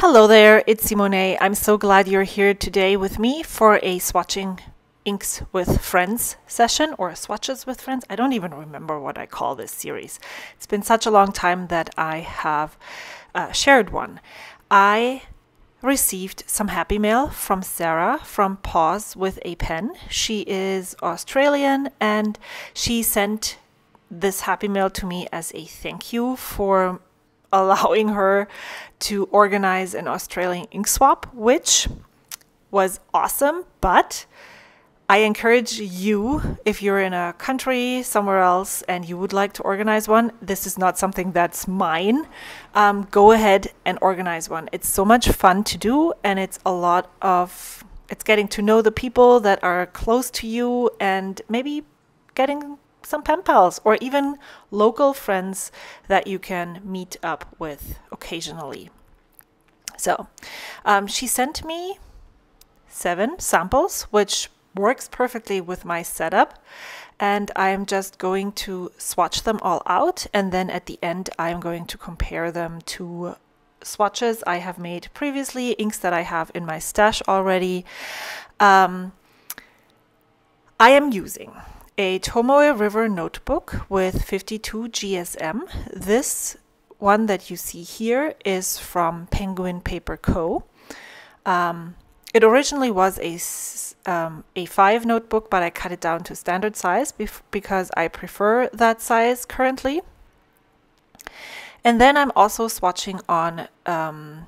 Hello there, it's Simone. I'm so glad you're here today with me for a swatching inks with friends session or swatches with friends. I don't even remember what I call this series. It's been such a long time that I have uh, shared one. I received some happy mail from Sara from Pause with a Pen. She is Australian and she sent this happy mail to me as a thank you for allowing her to organize an Australian ink swap, which was awesome. But I encourage you, if you're in a country somewhere else and you would like to organize one, this is not something that's mine. Um, go ahead and organize one. It's so much fun to do, and it's a lot of it's getting to know the people that are close to you and maybe getting some pen pals or even local friends that you can meet up with occasionally. So um, she sent me seven samples, which works perfectly with my setup. And I'm just going to swatch them all out. And then at the end, I'm going to compare them to swatches I have made previously, inks that I have in my stash already. Um, I am using a Tomoe River notebook with 52 GSM. This one that you see here is from Penguin Paper Co. Um, it originally was a um, A5 notebook, but I cut it down to standard size because I prefer that size currently. And then I'm also swatching on um,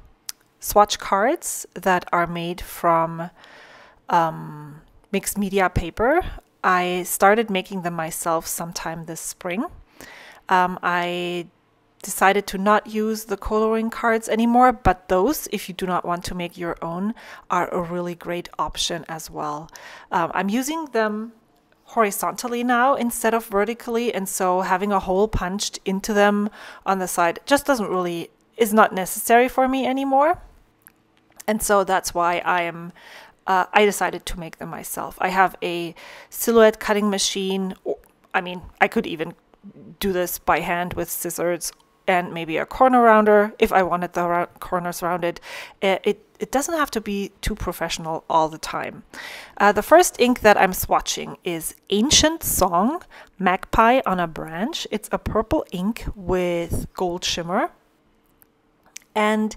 swatch cards that are made from um, mixed media paper. I started making them myself sometime this spring. Um, I decided to not use the coloring cards anymore, but those, if you do not want to make your own, are a really great option as well. Um, I'm using them horizontally now instead of vertically, and so having a hole punched into them on the side just doesn't really, is not necessary for me anymore. And so that's why I am uh, I decided to make them myself. I have a silhouette cutting machine. I mean, I could even do this by hand with scissors and maybe a corner rounder if I wanted the corners rounded. It, it, it, doesn't have to be too professional all the time. Uh, the first ink that I'm swatching is Ancient Song Magpie on a Branch. It's a purple ink with gold shimmer. And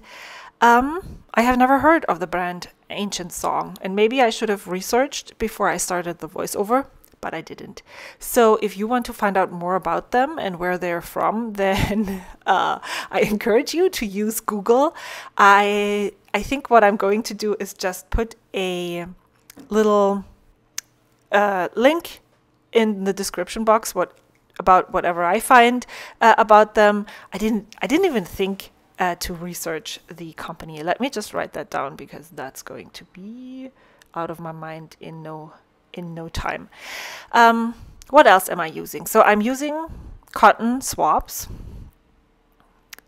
um, I have never heard of the brand Ancient Song, and maybe I should have researched before I started the voiceover, but I didn't. So if you want to find out more about them and where they're from, then uh, I encourage you to use Google. I I think what I'm going to do is just put a little uh, link in the description box what about whatever I find uh, about them. I didn't I didn't even think uh, to research the company. Let me just write that down because that's going to be out of my mind in no in no time. Um, what else am I using? So I'm using cotton swabs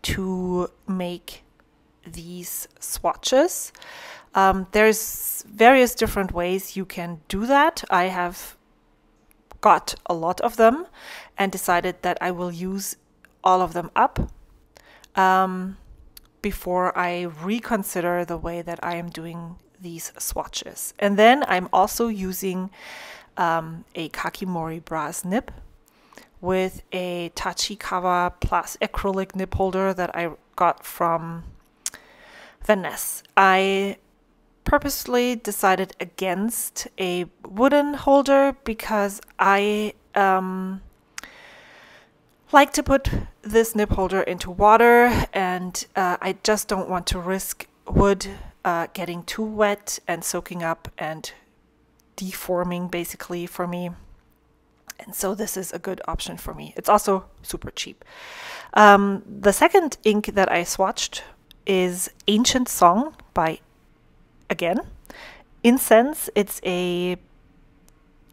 to make these swatches. Um, there's various different ways you can do that. I have got a lot of them and decided that I will use all of them up um, before I reconsider the way that I am doing these swatches. And then I'm also using um, a Kakimori brass nib with a Tachikawa plus acrylic nib holder that I got from Vanness. I purposely decided against a wooden holder because I um, like to put this nib holder into water and uh, I just don't want to risk wood uh, getting too wet and soaking up and deforming basically for me. And so this is a good option for me. It's also super cheap. Um, the second ink that I swatched is Ancient Song by, again, Incense. It's a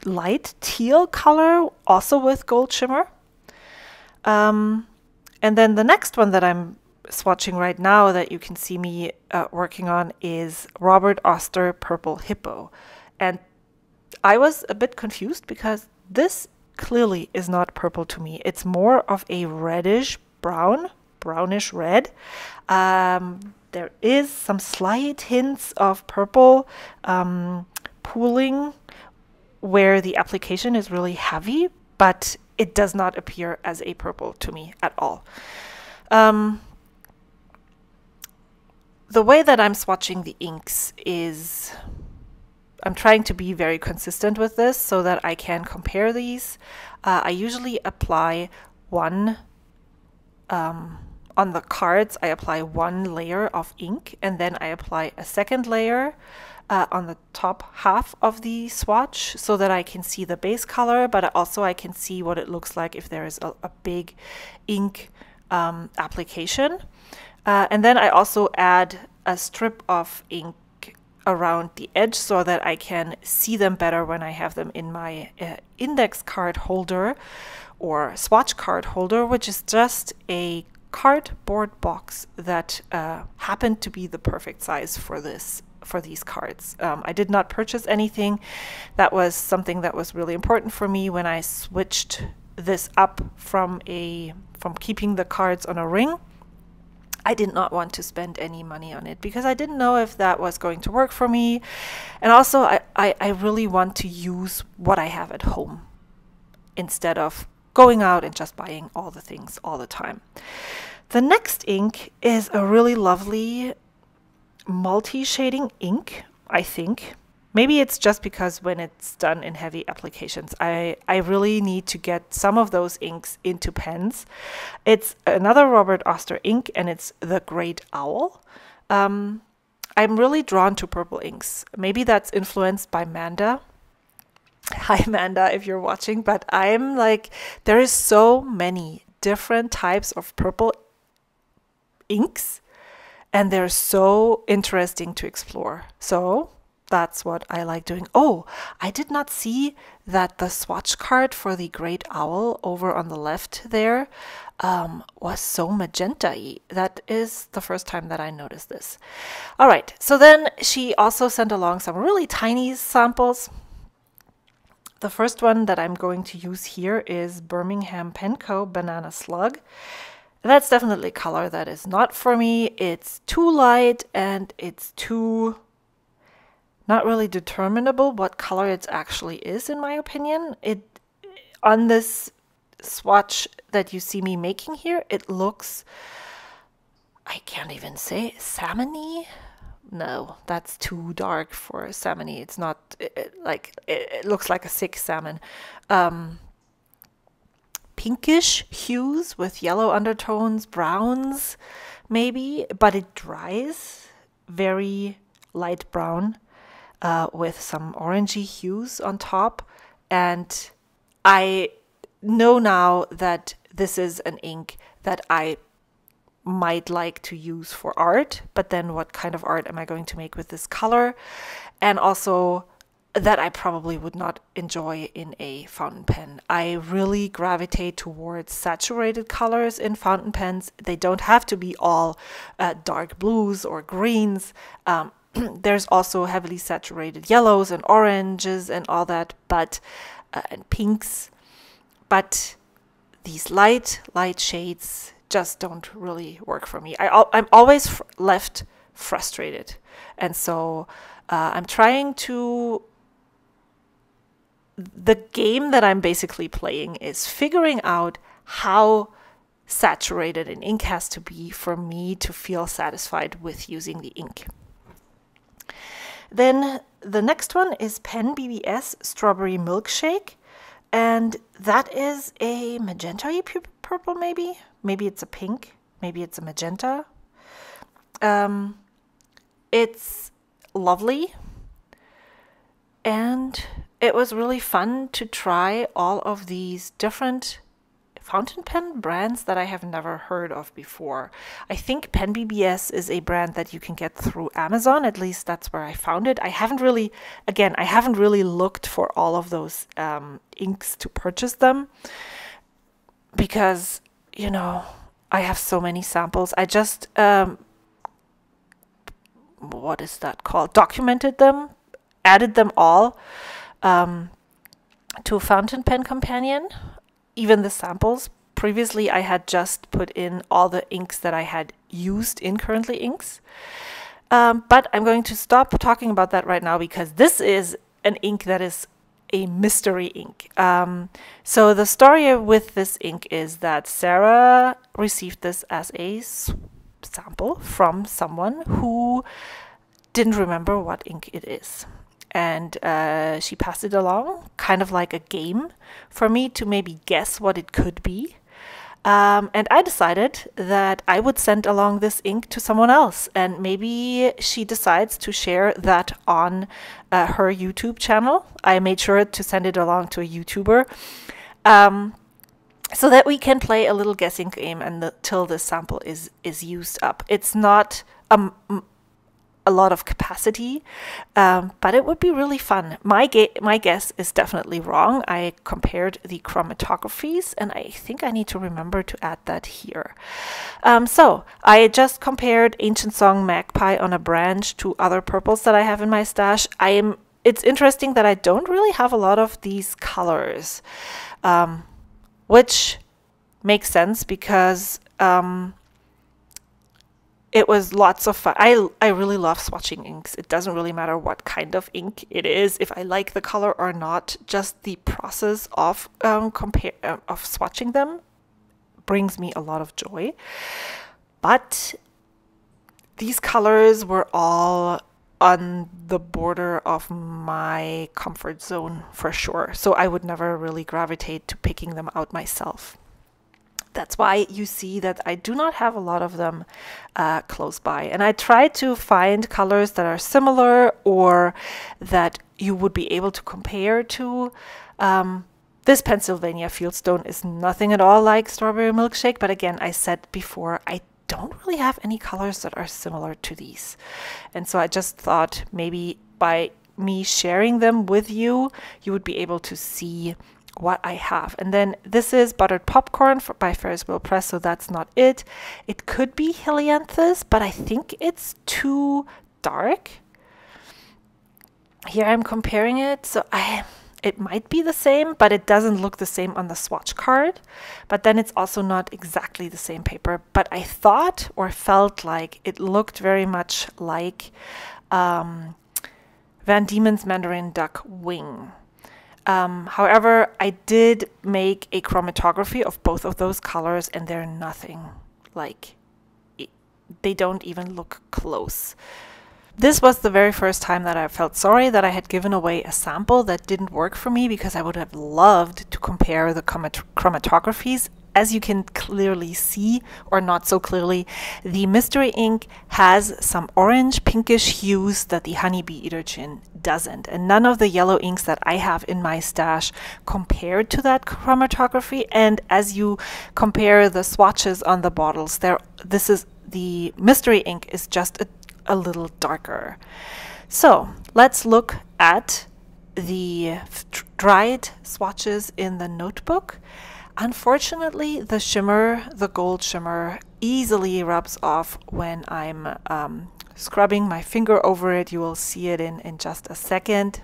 light teal color, also with gold shimmer. Um, and then the next one that I'm swatching right now that you can see me uh, working on is Robert Oster Purple Hippo. And I was a bit confused because this clearly is not purple to me. It's more of a reddish brown, brownish red. Um, there is some slight hints of purple um, pooling where the application is really heavy, but it does not appear as a purple to me at all. Um, the way that I'm swatching the inks is I'm trying to be very consistent with this so that I can compare these. Uh, I usually apply one um, on the cards, I apply one layer of ink and then I apply a second layer uh, on the top half of the swatch so that I can see the base color, but also I can see what it looks like if there is a, a big ink um, application. Uh, and then I also add a strip of ink around the edge so that I can see them better when I have them in my uh, index card holder or swatch card holder, which is just a cardboard box that uh, happened to be the perfect size for this for these cards. Um, I did not purchase anything. That was something that was really important for me when I switched this up from a from keeping the cards on a ring. I did not want to spend any money on it because I didn't know if that was going to work for me. And also, I, I, I really want to use what I have at home instead of going out and just buying all the things all the time. The next ink is a really lovely multi-shading ink, I think. Maybe it's just because when it's done in heavy applications, I, I really need to get some of those inks into pens. It's another Robert Oster ink and it's the Great Owl. Um, I'm really drawn to purple inks. Maybe that's influenced by Manda, hi Amanda if you're watching, but I'm like, there is so many different types of purple inks and they're so interesting to explore. So that's what I like doing. Oh, I did not see that the swatch card for the Great Owl over on the left there um, was so magenta -y. That is the first time that I noticed this. All right, so then she also sent along some really tiny samples. The first one that I'm going to use here is Birmingham Penco Banana Slug. That's definitely color that is not for me. It's too light and it's too not really determinable what color it actually is in my opinion. It on this swatch that you see me making here, it looks I can't even say salmony no, that's too dark for salmon. It's not it, it, like it, it, looks like a sick salmon. Um, pinkish hues with yellow undertones, browns maybe, but it dries very light brown uh, with some orangey hues on top. And I know now that this is an ink that I might like to use for art, but then what kind of art am I going to make with this color? And also that I probably would not enjoy in a fountain pen. I really gravitate towards saturated colors in fountain pens. They don't have to be all uh, dark blues or greens. Um, there's also heavily saturated yellows and oranges and all that, but uh, and pinks. But these light, light shades just don't really work for me. I, I'm always left frustrated. And so uh, I'm trying to. The game that I'm basically playing is figuring out how saturated an ink has to be for me to feel satisfied with using the ink. Then the next one is Pen BBS Strawberry Milkshake. And that is a magenta purple, maybe? Maybe it's a pink. Maybe it's a magenta. Um, it's lovely. And it was really fun to try all of these different fountain pen brands that I have never heard of before. I think Pen BBS is a brand that you can get through Amazon. At least that's where I found it. I haven't really, again, I haven't really looked for all of those um, inks to purchase them because, you know, I have so many samples. I just, um, what is that called? Documented them, added them all um, to fountain pen companion even the samples previously I had just put in all the inks that I had used in Currently Inks. Um, but I'm going to stop talking about that right now because this is an ink that is a mystery ink. Um, so the story with this ink is that Sara received this as a sample from someone who didn't remember what ink it is. And uh, she passed it along, kind of like a game for me to maybe guess what it could be. Um, and I decided that I would send along this ink to someone else, and maybe she decides to share that on uh, her YouTube channel. I made sure to send it along to a YouTuber. Um, so that we can play a little guessing game until the sample is is used up. It's not a, a lot of capacity, um, but it would be really fun. My my guess is definitely wrong. I compared the chromatographies, and I think I need to remember to add that here. Um, so I just compared Ancient Song Magpie on a branch to other purples that I have in my stash. I am. It's interesting that I don't really have a lot of these colors. Um, which makes sense because um, it was lots of fun. I, I really love swatching inks. It doesn't really matter what kind of ink it is, if I like the color or not. Just the process of um, compare uh, of swatching them brings me a lot of joy. But these colors were all on the border of my comfort zone for sure. So I would never really gravitate to picking them out myself. That's why you see that I do not have a lot of them uh, close by. And I try to find colors that are similar or that you would be able to compare to. Um, this Pennsylvania Fieldstone is nothing at all like Strawberry Milkshake, but again, I said before, I don't really have any colors that are similar to these. And so I just thought maybe by me sharing them with you, you would be able to see what I have. And then this is Buttered Popcorn for, by Ferris Wheel Press, so that's not it. It could be Helianthus, but I think it's too dark. Here I'm comparing it, so I it might be the same, but it doesn't look the same on the swatch card. But then it's also not exactly the same paper. But I thought or felt like it looked very much like um, Van Dieman's Mandarin Duck Wing. Um, however, I did make a chromatography of both of those colors and they're nothing like, they don't even look close. This was the very first time that I felt sorry that I had given away a sample that didn't work for me because I would have loved to compare the chromatographies. As you can clearly see, or not so clearly, the mystery ink has some orange pinkish hues that the Honeybee Eater Gin doesn't. And none of the yellow inks that I have in my stash compared to that chromatography. And as you compare the swatches on the bottles, there this is the mystery ink is just a a little darker. So let's look at the dried swatches in the notebook. Unfortunately, the shimmer, the gold shimmer, easily rubs off when I'm um, scrubbing my finger over it. You will see it in, in just a second.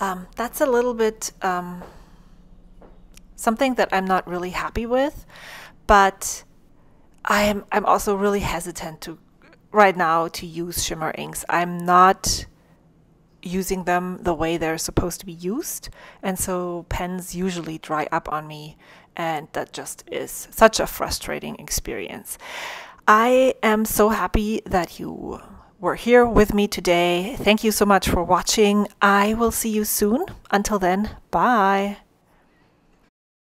Um, that's a little bit um, something that I'm not really happy with, but I'm, I'm also really hesitant to right now to use shimmer inks. I'm not using them the way they're supposed to be used. And so pens usually dry up on me, and that just is such a frustrating experience. I am so happy that you were here with me today. Thank you so much for watching. I will see you soon. Until then, bye.